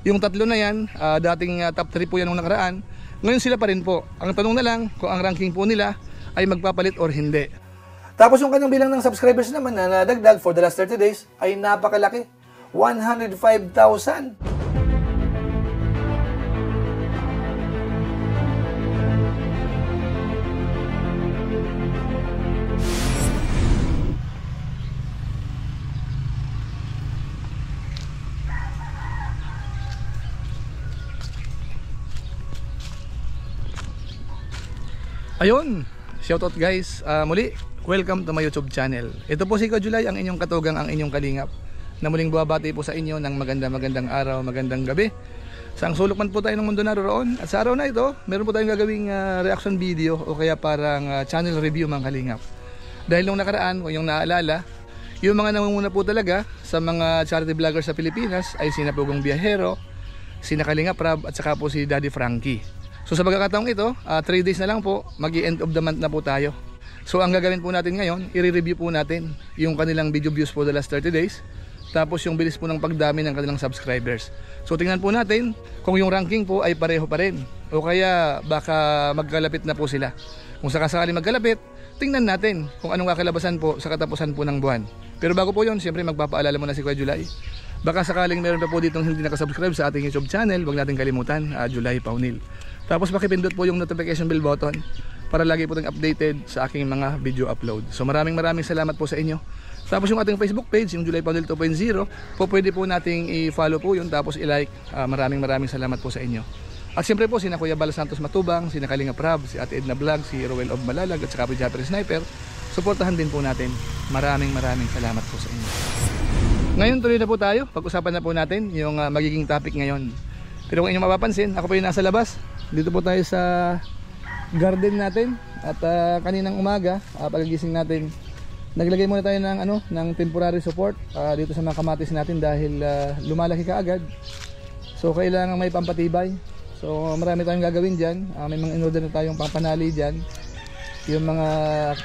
Yung tatlo na yan, uh, dating uh, top 3 po yan nung nakaraan. Ngayon sila pa rin po. Ang tanong na lang kung ang ranking po nila ay magpapalit or hindi. Tapos yung kanyang bilang ng subscribers naman na nadagdag for the last 30 days ay napakalaki. 105,000. Ayun, shoutout guys. Uh, muli, welcome to my YouTube channel. Ito po si Kajulay, ang inyong katugang, ang inyong kalingap. Na muling buwabati po sa inyo ng maganda-magandang araw, magandang gabi. Sa ang sulok man po tayo ng mundo naroon. At sa araw na ito, meron po tayong gagawing uh, reaction video o kaya parang uh, channel review mga kalingap. Dahil nung nakaraan, kung yung naaalala, yung mga nangunguna po talaga sa mga charity vloggers sa Pilipinas ay sina Pugong Biyahero, sina Kalingap Rab at saka po si Daddy Frankie. So sa pagkakataong ito, 3 uh, days na lang po, magi-end of the month na po tayo. So ang gagawin po natin ngayon, i-review po natin yung kanilang video views for the last 30 days. Tapos yung bilis po ng pagdami ng kanilang subscribers. So tingnan po natin kung yung ranking po ay pareho pa rin. O kaya baka magkalapit na po sila. Kung sakasakali magkalapit, tingnan natin kung anong kakalabasan po sa katapusan po ng buwan. Pero bago po yon, siyempre magpapaalala muna si Kuya July. Baka sakaling meron pa po ditong hindi nakasubscribe sa ating YouTube channel, wag natin kalimutan, uh, July Paunil. Tapos makipindot po yung notification bell button para lagi po tayong updated sa aking mga video upload. So maraming maraming salamat po sa inyo. Tapos yung ating Facebook page, yung July Pandel 2.0, po pwede po nating i-follow po yun tapos i-like. Uh, maraming maraming salamat po sa inyo. At siyempre po sina Kuya Bala Santos Matubang, sina Kalinga Prab, si Ate Edna Vlog, si Roel of Malalag at saka po Japper Sniper. Suportahan din po natin. Maraming maraming salamat po sa inyo. Ngayon tuloy na po tayo. Pag-usapan na po natin yung uh, magiging topic ngayon. Pero kung inyong mapapansin, ako po yung nasa labas. Dito po tayo sa garden natin. At uh, kaninang umaga uh, paggising natin naglagay muna tayo ng ano ng temporary support uh, dito sa mga kamatis natin dahil uh, lumalaki kaagad so kailangan may pampatibay. So marami tayong gagawin diyan uh, may mga inorder na tayong pampanali diyan yung mga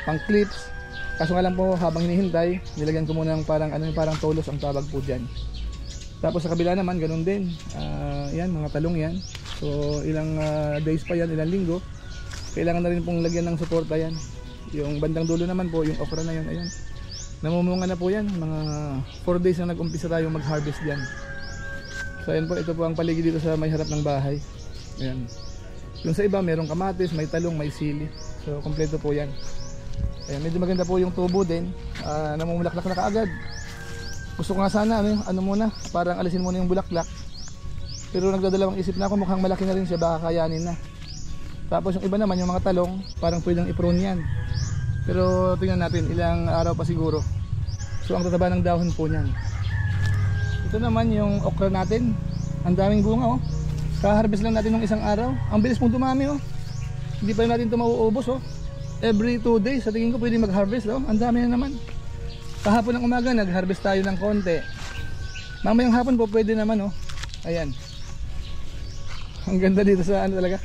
pang clips kaso nga lang po habang hinihintay nilagyan ko muna ng parang ano parang tolos ang tawag po diyan tapos sa kabila naman ganun din uh, yan mga talong yan So ilang uh, days pa yan, ilang linggo. Kailangan na rin pong lagyan ng suporta yan. Yung bandang dulo naman po, yung okra na yun, ayun. Namumunga na po yan, mga 4 days na nag-umpisa tayo mag-harvest diyan. So ayan po, ito po ang paligid dito sa may harap ng bahay. Ayan. Yung sa iba, merong kamatis, may talong, may sili. So kompleto po yan. Ayan, medyo maganda po yung tubo din. Uh, namumulaklak na kaagad. Gusto ko nga sana, ano, ano muna, parang alisin muna yung bulaklak pero nagdadalawang isip na ako mukhang malaki na rin siya baka kayanin na. Tapos yung iba naman yung mga talong parang pwedeng i-prune yan. Pero tingnan natin ilang araw pa siguro. So ang tataba ng dahon po niyan. Ito naman yung okra natin. Ang daming bunga oh. Kaharvest lang natin ng isang araw. Ang bilis mong dumami oh. Hindi pa natin ito mauubos oh. Every 2 days sa tingin ko pwede mag-harvest oh. Ang dami na naman. Kahapon ng umaga nag-harvest tayo ng konti. Mamayang hapon po pwede naman oh. Ayan. Ang ganda dito sa ano talaga.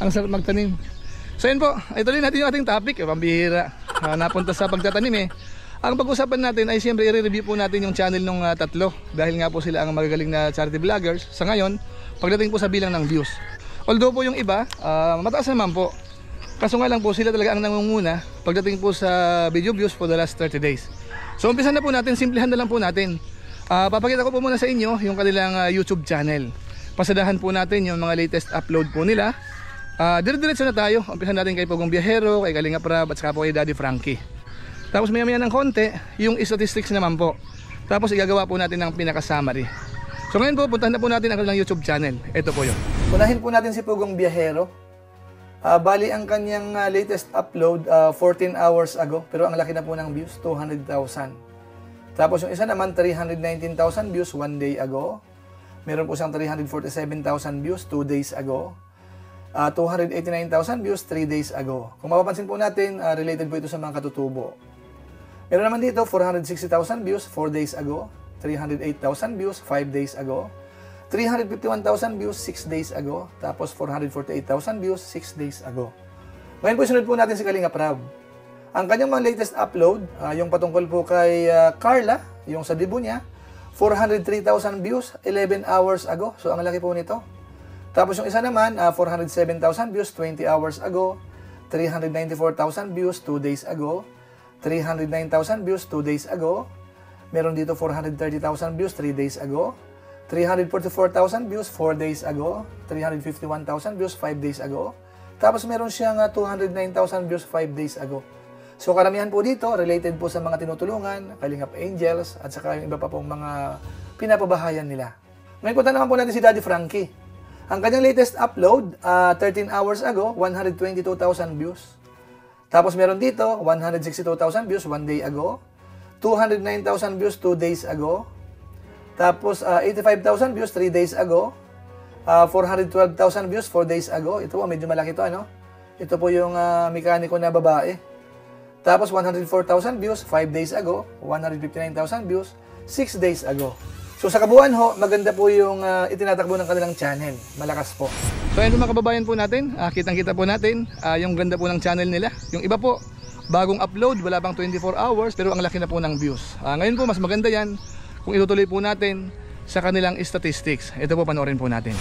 Ang sarap magtanim. So yun po, ituloy natin yung ating topic. Eh, pambihira. Uh, napunta sa pagtatanim eh. Ang pag-usapan natin ay siyempre i-review po natin yung channel ng uh, tatlo. Dahil nga po sila ang magagaling na charity vloggers. Sa ngayon, pagdating po sa bilang ng views. Although po yung iba, uh, mataas naman po. Kaso nga lang po sila talaga ang nangunguna pagdating po sa video views for the last 30 days. So umpisa na po natin, simplihan na lang po natin. Uh, papakita ko po muna sa inyo yung kanilang uh, YouTube channel. Pasadahan po natin yung mga latest upload po nila. Uh, dire-diretso na tayo. Umpisan natin kay Pogong Biyahero kay Kalinga Prab at saka po kay Daddy Frankie. Tapos maya maya ng konti yung statistics naman po. Tapos igagawa po natin ng pinaka summary so ngayon po puntahan na po natin ang kanilang YouTube channel. Ito po yun. Unahin po natin si Pugong Biyahero uh, bali ang kanyang uh, latest upload uh, 14 hours ago pero ang laki na po ng views 200,000 tapos yung isa naman 319,000 views one day ago Meron po siyang 347,000 views 2 days ago. Uh, ah, 289,000 views 3 days ago. Kung mapapansin po natin, uh, related po ito sa mga katutubo. Meron naman dito 460,000 views 4 days ago. 308,000 views 5 days ago. 351,000 views 6 days ago. Tapos 448,000 views 6 days ago. Ngayon po sunod po natin si Kalinga Prab. Ang kanyang mga latest upload, uh, yung patungkol po kay uh, Carla, yung sa debut niya, 403,000 views 11 hours ago. So, ang laki po nito. Tapos yung isa naman, uh, 407,000 views 20 hours ago. 394,000 views 2 days ago. 309,000 views 2 days ago. Meron dito 430,000 views 3 days ago. 344,000 views 4 days ago. 351,000 views 5 days ago. Tapos meron siyang uh, 209,000 views 5 days ago. So karamihan po dito, related po sa mga tinutulungan, Kalingap Angels, at saka yung iba pa pong mga pinapabahayan nila. Ngayon punta naman po natin si Daddy Frankie. Ang kanyang latest upload, uh, 13 hours ago, 122,000 views. Tapos meron dito, 162,000 views 1 day ago. 209,000 views 2 days ago. Tapos uh, 85,000 views 3 days ago. Uh, 412,000 views 4 days ago. Ito po, medyo malaki to ano. Ito po yung uh, mekaniko na babae. Tapos 104,000 views 5 days ago, 159,000 views 6 days ago. So sa kabuuan ho, maganda po yung uh, itinatakbo ng kanilang channel. Malakas po. So ayun mga kababayan po natin, uh, kitang-kita po natin uh, yung ganda po ng channel nila. Yung iba po, bagong upload, wala pang 24 hours pero ang laki na po ng views. Uh, ngayon po mas maganda yan kung itutuloy po natin sa kanilang statistics. Ito po panoorin po natin.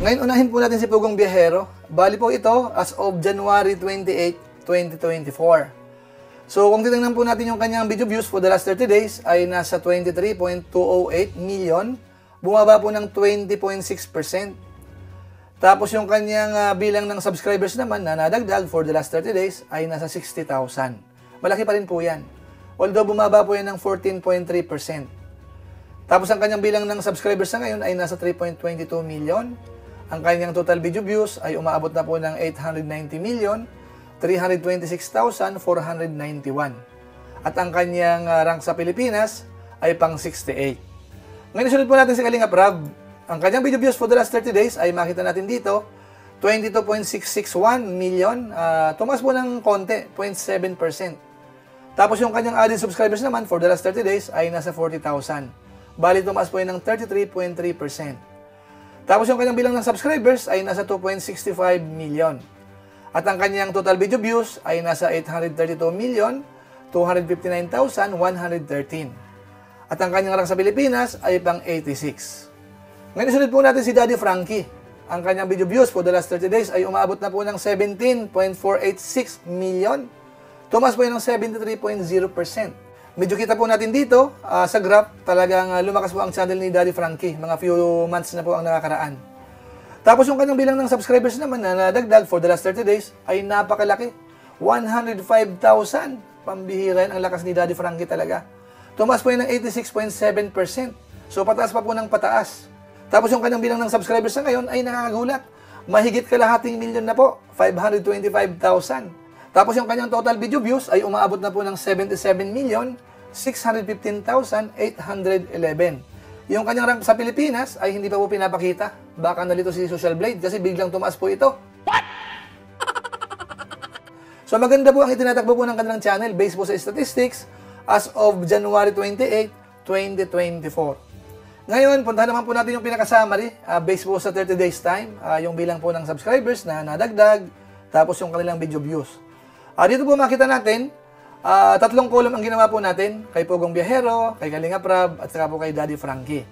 Ngayon unahin po natin si Pugong Biyahero. Bali po ito as of January 28, 2024. So kung titingnan po natin yung kanyang video views for the last 30 days ay nasa 23.208 million. Bumaba po ng 20.6%. Tapos yung kanyang uh, bilang ng subscribers naman na nadagdag for the last 30 days ay nasa 60,000. Malaki pa rin po yan. Although bumaba po yan ng 14.3%. Tapos ang kanyang bilang ng subscribers na ngayon ay nasa 3.22 million. Ang kanyang total video views ay umaabot na po ng 890 million 326,491. At ang kanyang uh, rank sa Pilipinas ay pang 68. Ngayon sunod po natin si Kalinga Prab. Ang kanyang video views for the last 30 days ay makita natin dito, 22.661 million. Uh, tumas po ng konti, 0.7%. Tapos yung kanyang added subscribers naman for the last 30 days ay nasa 40,000. Bali tumas po yun ng 33.3%. Tapos yung kanyang bilang ng subscribers ay nasa 2.65 million. At ang kanyang total video views ay nasa 832 million 259,113. At ang kanyang rank sa Pilipinas ay pang 86. Ngayon sunod po natin si Daddy Frankie. Ang kanyang video views for the last 30 days ay umaabot na po ng 17.486 million. Tumas po yun ng 73.0%. Medyo kita po natin dito uh, sa graph, talagang uh, lumakas po ang channel ni Daddy Frankie. Mga few months na po ang nakakaraan. Tapos yung kanyang bilang ng subscribers naman na nadagdag for the last 30 days ay napakalaki. 105,000. Pambihira yan. Ang lakas ni Daddy Frankie talaga. Tumas po yan ng 86.7%. So pataas pa po ng pataas. Tapos yung kanyang bilang ng subscribers na ngayon ay nakakagulat. Mahigit kalahating milyon na po. 525,000. Tapos yung kanyang total video views ay umaabot na po ng 77 million 615,811. Yung kanyang rank sa Pilipinas ay hindi pa po pinapakita. Baka nalito si Social Blade kasi biglang tumaas po ito. What? so maganda po ang itinatakbo po ng kanilang channel based po sa statistics as of January 28, 2024. Ngayon, puntahan naman po natin yung pinaka-summary uh, based po sa 30 days time, uh, yung bilang po ng subscribers na nadagdag, tapos yung kanilang video views. Uh, dito po makita natin Uh, tatlong column ang ginawa po natin, kay Pugong Biyahero, kay Kalinga Prab, at saka po kay Daddy Frankie.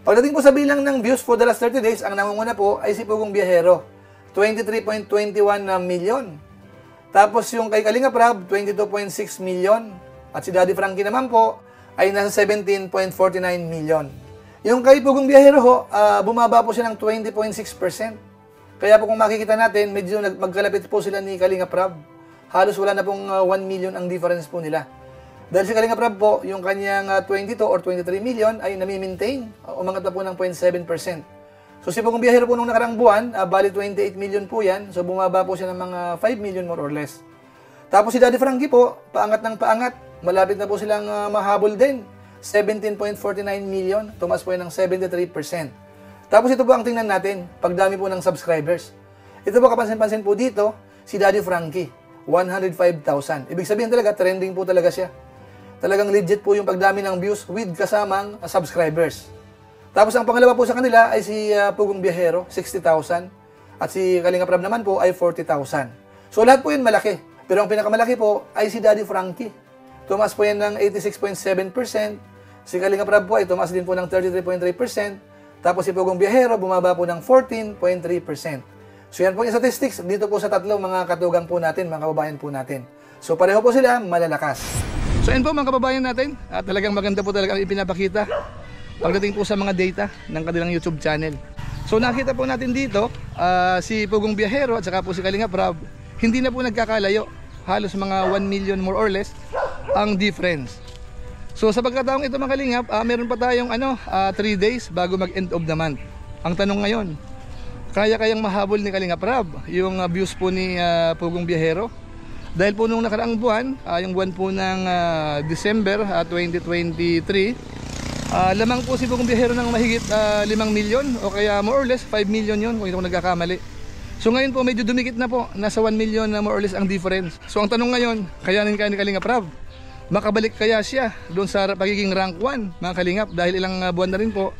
Pagdating po sa bilang ng views for the last 30 days, ang namumuna po ay si Pugong Biyahero, 23.21 na million. Tapos yung kay Kalinga Prab, 22.6 million. At si Daddy Frankie naman po ay nasa 17.49 million. Yung kay Pugong Biyahero uh, bumaba po siya ng 20.6%. Kaya po kung makikita natin, medyo magkalapit po sila ni Kalinga Prab halos wala na pong uh, ah, 1 million ang difference po nila. Dahil si Kalinga Prab po, yung kanyang uh, ah, 22 or 23 million ay nami-maintain, uh, umangat na po ng 0.7%. So si Pugong Biyahero po nung nakarang buwan, uh, bali 28 million po yan, so bumaba po siya ng mga 5 million more or less. Tapos si Daddy Frankie po, paangat ng paangat, malapit na po silang uh, mahabol din. 17.49 million, tumas po yan ng 73%. Tapos ito po ang tingnan natin, pagdami po ng subscribers. Ito po kapansin-pansin po dito, si Daddy Frankie. 105,000. Ibig sabihin talaga, trending po talaga siya. Talagang legit po yung pagdami ng views with kasamang uh, subscribers. Tapos ang pangalawa po sa kanila ay si uh, Pugong Biyahero, 60,000. At si Kalinga Prab naman po ay 40,000. So lahat po yun malaki. Pero ang pinakamalaki po ay si Daddy Frankie. Tumas po yan ng 86.7%, Si Kalinga Prab po ay tumaas din po ng 33.3%. Tapos si Pugong Biyahero bumaba po ng 14.3%. So yan po yung statistics dito po sa tatlong mga katugang po natin, mga kababayan po natin. So pareho po sila malalakas. So yun po mga kababayan natin, at talagang maganda po talaga ang ipinapakita pagdating po sa mga data ng kanilang YouTube channel. So nakita po natin dito, ah, si Pugong Biyahero at saka po si Kalinga Prab, hindi na po nagkakalayo. Halos mga 1 million more or less ang difference. So sa pagkataong ito mga Kalingap, ah, meron pa tayong ano, 3 days bago mag-end of the month. Ang tanong ngayon, kaya kayang mahabol ni Kalinga Prab yung ah, views po ni ah, Pugong Biyahero? Dahil po nung nakaraang buwan, ah, yung buwan po ng ah, December ah, 2023, ah, lamang po si Pugong Biyahero ng mahigit ah, 5 million o kaya more or less 5 million yon kung hindi ako nagkakamali. So ngayon po medyo dumikit na po, nasa 1 million na more or less ang difference. So ang tanong ngayon, kayanin kaya ni Kalinga Prab? Makabalik kaya siya doon sa pagiging rank 1 mga Kalingap dahil ilang buwan na rin po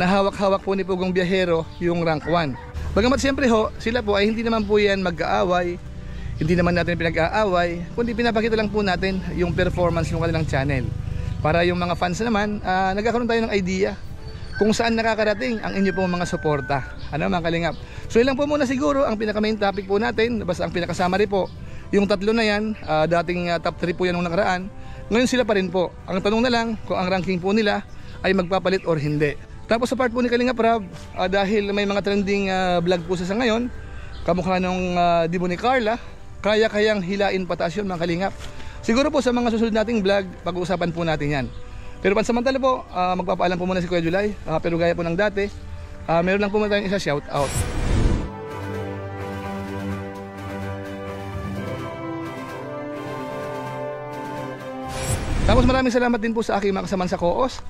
na hawak-hawak po ni Pugong Biyahero yung rank 1. Bagamat siyempre ho, sila po ay hindi naman po yan mag-aaway, hindi naman natin pinag-aaway, kundi pinapakita lang po natin yung performance ng kanilang channel. Para yung mga fans naman, ah, nagkakaroon tayo ng idea kung saan nakakarating ang inyo pong mga suporta. Ano mga kalingap? So ilang po muna siguro ang pinaka main topic po natin, basta ang pinakasama rin po. Yung tatlo na yan, ah, dating ah, top 3 po yan nung nakaraan. Ngayon sila pa rin po. Ang tanong na lang kung ang ranking po nila ay magpapalit or hindi. Tapos sa part po ni Kalinga Prab, ah, dahil may mga trending ah, vlog po sa ngayon, kamukha nung uh, Dibo ni Carla, kaya kayang hilain pataas yun mga Kalingap. Siguro po sa mga susunod nating vlog, pag-uusapan po natin yan. Pero pansamantala po, ah, magpapaalam po muna si Kuya July. Ah, pero gaya po ng dati, ah, meron lang po muna tayong isa shout out. Tapos maraming salamat din po sa aking mga kasaman sa Koos,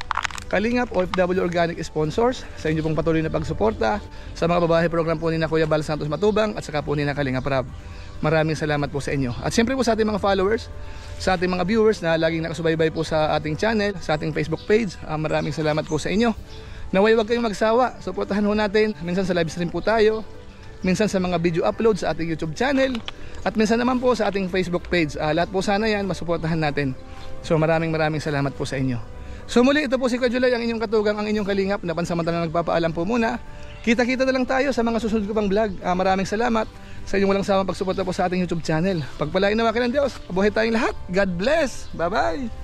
Kalingap, OFW Organic Sponsors, sa inyo pong patuloy na pagsuporta, sa mga babae program po ni na Kuya Bal Santos Matubang at saka po ni na Kalingap Rab. Maraming salamat po sa inyo. At siyempre po sa ating mga followers, sa ating mga viewers na laging nakasubaybay po sa ating channel, sa ating Facebook page, ah, maraming salamat po sa inyo. Naway huwag kayong magsawa, suportahan ho natin. Minsan sa live stream po tayo, minsan sa mga video upload sa ating YouTube channel, at minsan naman po sa ating Facebook page. Ah, lahat po sana yan, masuportahan natin. So maraming maraming salamat po sa inyo. So muli, ito po si Kuya Julay, ang inyong katugang, ang inyong kalingap, na pansamantala nagpapaalam po muna. Kita-kita na lang tayo sa mga susunod ko pang vlog. Ah, maraming salamat sa inyong walang sawang pagsuporta po sa ating YouTube channel. Pagpalain nawa ka ng Diyos. Mabuhay tayong lahat. God bless. Bye-bye.